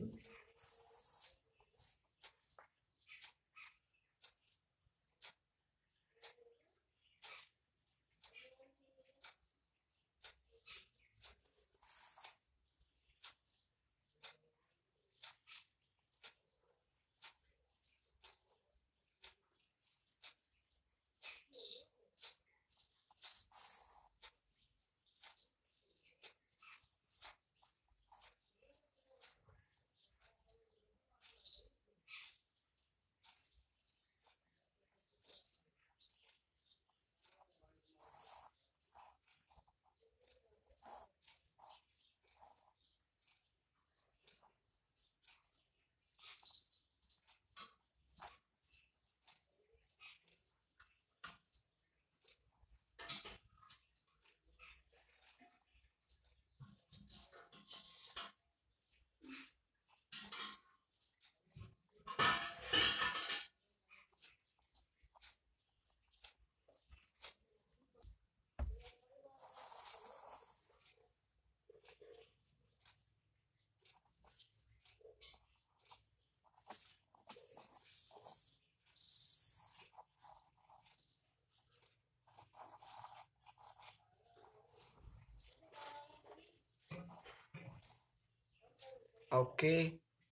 Oops. Okay.